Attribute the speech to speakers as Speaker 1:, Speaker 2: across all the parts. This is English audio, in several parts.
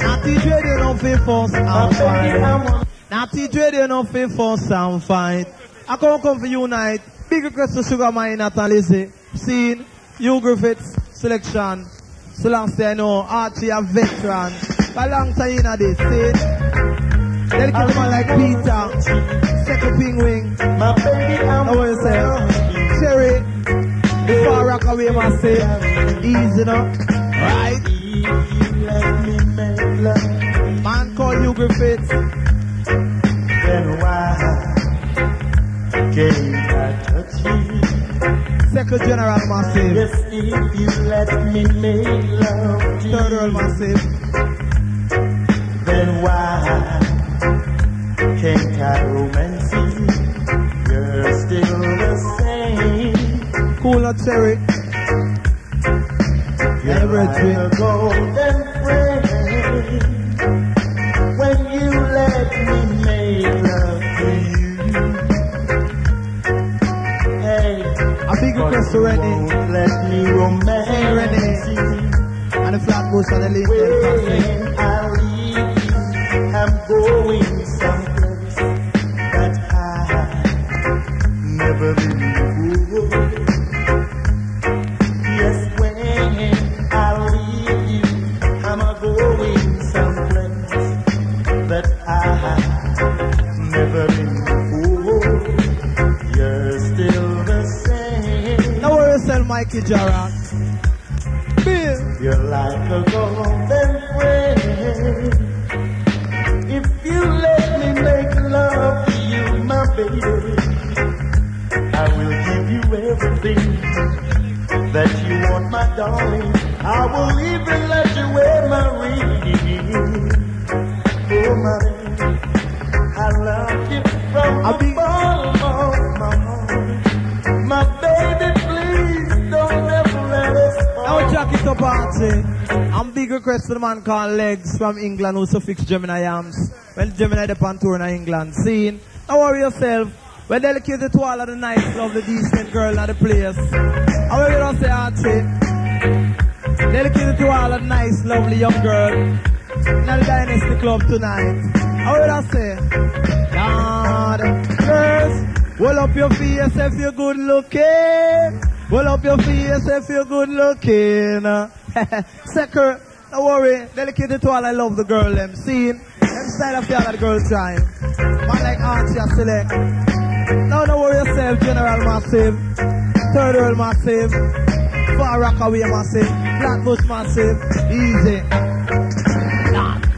Speaker 1: Now teach you they no fit fuss and fight. Now teach you they no fit fuss and fight. I come come for unite. Big request to Sugar Mine at Lizzie. Scene, Hugh Griffiths, selection. So long say I know Archie a veteran. A long time in a this, see? They'll kill man like Peter. Second ping wing.
Speaker 2: My baby, I'm
Speaker 1: How you say? Cherry. Before I rock away, my say. Easy now. Right?
Speaker 2: Let me make love.
Speaker 1: Man call you Griffiths.
Speaker 2: Then why can't I touch you?
Speaker 1: Second General Massive.
Speaker 2: Yes, if you let me make love
Speaker 1: Third Earl Massive.
Speaker 2: then why can't I romance you? You're still the same.
Speaker 1: Cool not Cherry.
Speaker 2: You're
Speaker 1: Everything.
Speaker 2: like a golden frame. When you let me make love to you. Hey,
Speaker 1: A big request already.
Speaker 2: let me romance
Speaker 1: Renee.
Speaker 2: you.
Speaker 1: And the Flatbush and the Classic.
Speaker 2: When I leave I'm going never been before. You're still the same.
Speaker 1: No worry yourself, Mikey Jarrah. Bill.
Speaker 2: You're like a golden friend. If you let me make love to you, my baby, I will give you everything that you want, my darling. I will even let
Speaker 1: I'm big request to the man called Legs from England who suffix Gemini Yams. Well, Gemini the on tour in England. Scene. Don't worry yourself. We're dedicated to all of the nice, lovely, decent girl at the place. How are you gonna say Archie? Dedicated to all of the nice, lovely young girl in the Dynasty Club tonight. How are you gonna say? Lord, girls, hold up your face if you're good looking. Hold up your face if you're good looking. Uh, Second, don't worry, dedicated to all I love the girl them. Scene, them style of the other girl time. Man like Archie I select. Now don't worry yourself, General Massive. Third Earl Massive. Far Rockaway Massive. Flatbush Massive. Easy.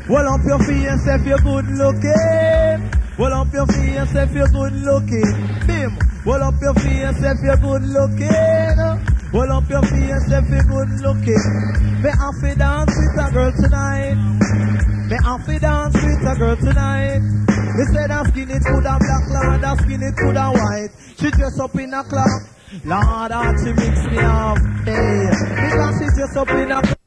Speaker 1: Well up your face if you're good looking. Well up your face if you're good looking. Bim. Well up your face if you're good looking. Well up your face if you're good looking. Me have to dance with a girl tonight. Me have to dance with a girl tonight. Me said her skin it could have black, Lord, her skin it could have white. She dress up in a clock. Lord, how she mix me up. Hey, because she dress up in a